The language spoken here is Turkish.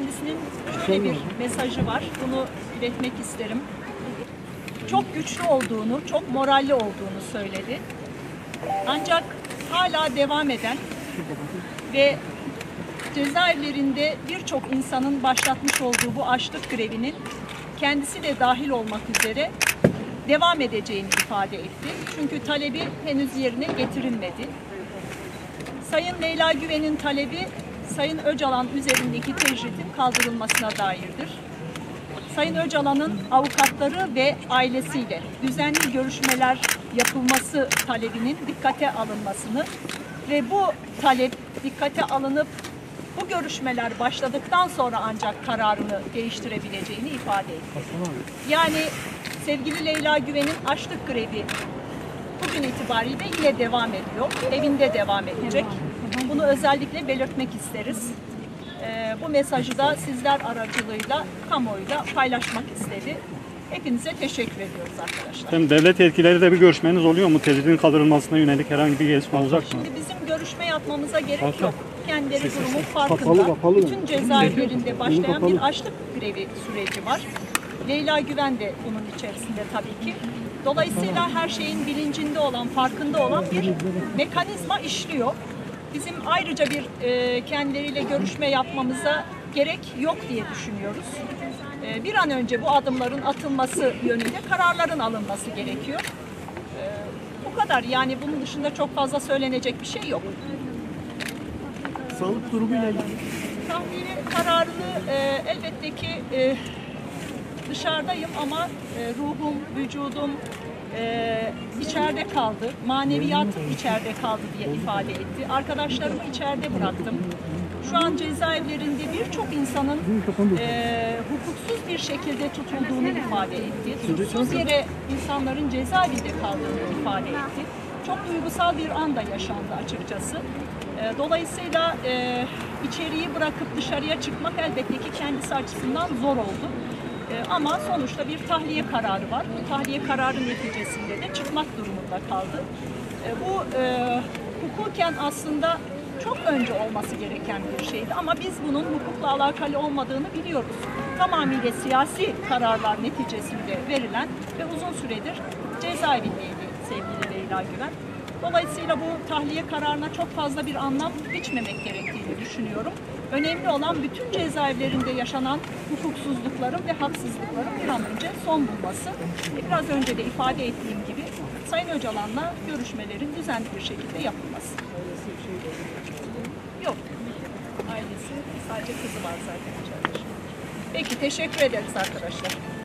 kendisinin şöyle bir mesajı var. Bunu iletmek isterim. Çok güçlü olduğunu, çok moralli olduğunu söyledi. Ancak hala devam eden ve cezaevlerinde birçok insanın başlatmış olduğu bu açlık grevinin kendisi de dahil olmak üzere devam edeceğini ifade etti. Çünkü talebi henüz yerine getirilmedi. Sayın Leyla Güven'in talebi Sayın Öcalan üzerindeki tecritin kaldırılmasına dairdir. Sayın Öcalan'ın avukatları ve ailesiyle düzenli görüşmeler yapılması talebinin dikkate alınmasını ve bu talep dikkate alınıp bu görüşmeler başladıktan sonra ancak kararını değiştirebileceğini ifade etti. Yani sevgili Leyla Güven'in açlık grevi bugün itibariyle yine devam ediyor. Evinde devam edecek. Bunu özellikle belirtmek isteriz. Ee, bu mesajı da sizler aracılığıyla kamuoyuyla paylaşmak istedi. Hepinize teşekkür ediyoruz arkadaşlar. Hem devlet yetkilileri de bir görüşmeniz oluyor mu? Tecridin kaldırılmasına yönelik herhangi bir gelişme olacak mı? Şimdi bizim görüşme yapmamıza gerek Hakan. yok. Kendileri durumun farkında. Kapalı, kapalı. Bütün cezaevlerinde başlayan bir açlık grevi süreci var. Leyla Güven de bunun içerisinde tabii ki. Dolayısıyla her şeyin bilincinde olan, farkında olan bir mekanizma işliyor. Bizim ayrıca bir e, kendileriyle görüşme yapmamıza gerek yok diye düşünüyoruz. E, bir an önce bu adımların atılması yönünde kararların alınması gerekiyor. E, bu kadar yani bunun dışında çok fazla söylenecek bir şey yok. Sağlık durumuyla ilgili. Tahliye kararını e, elbette ki e, dışarıdayım ama e, ruhum, vücudum e, içeride kaldı. Maneviyatım içeride kaldı diye ifade etti. Arkadaşlarımı içeride bıraktım. Şu an cezaevlerinde birçok insanın e, hukuksuz bir şekilde tutulduğunu ifade etti. Suçsuz yere insanların cezaevinde kaldığını ifade etti. Çok duygusal bir anda yaşandı açıkçası. E, Dolayısıyla e, içeriği bırakıp dışarıya çıkmak elbette ki kendisi açısından zor oldu. E, Ama sonuçta bir tahliye kararı var. Bu tahliye kararı neticesinde de çıkmak durumunda kaldı. E, Bu e, hukuken aslında çok önce olması gereken bir şeydi ama biz bunun hukukla alakalı olmadığını biliyoruz. Tamamıyla siyasi kararlar neticesinde verilen ve uzun süredir cezaevindeydi sevgili Leyla Güven. Dolayısıyla bu tahliye kararına çok fazla bir anlam biçmemek gerektiğini düşünüyorum. Önemli olan bütün cezaevlerinde yaşanan hukuksuzlukların ve haksızlıkların bir an önce son bulması. Biraz önce de ifade ettiğim gibi Sayın Öcalan'la görüşmelerin düzenli bir şekilde yapılması. Yok. Ailesi sadece kızı var zaten. Peki teşekkür ederiz arkadaşlar.